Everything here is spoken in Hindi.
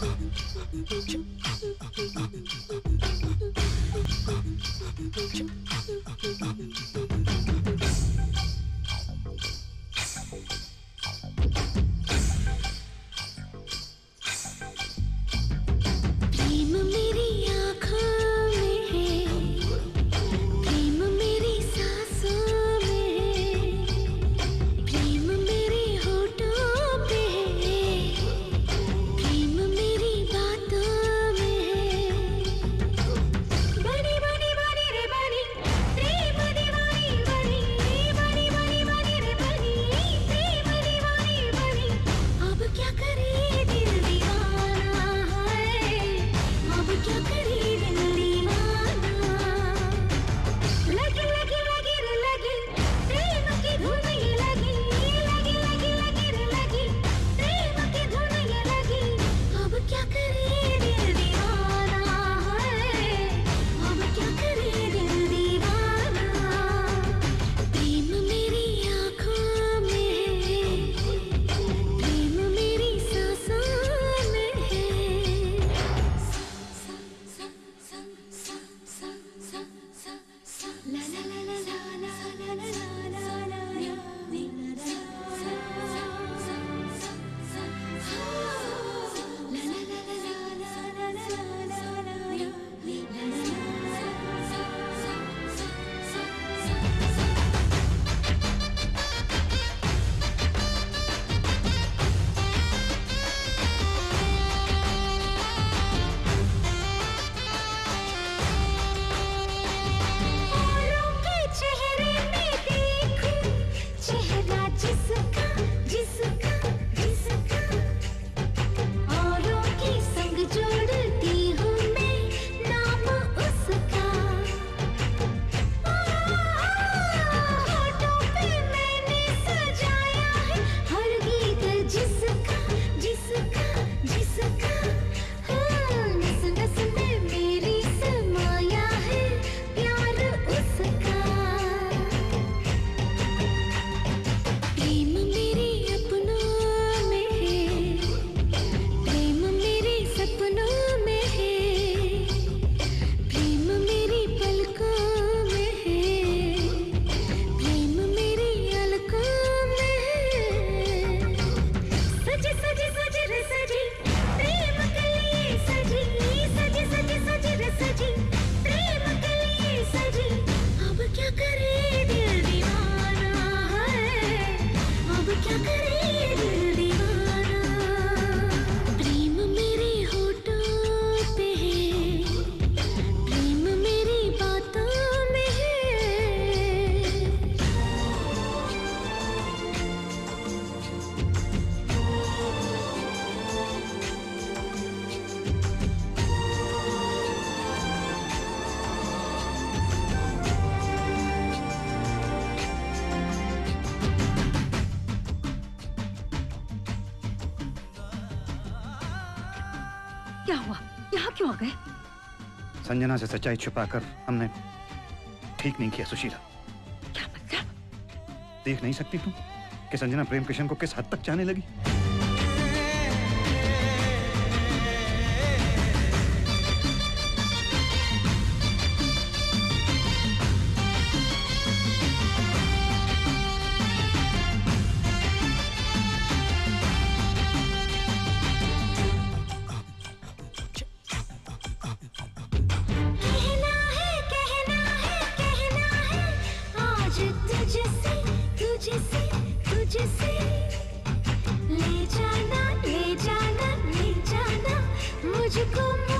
Thank you. क्या हुआ? यहाँ क्यों आ गए? संजना से सच्चाई छुपाकर हमने ठीक नहीं किया सुशीला। क्या मतलब? देख नहीं सकती तू कि संजना प्रेम किशन को किस हद तक चाहने लगी? तुझसे तुझसे ले जाना ले जाना ले जाना मुझको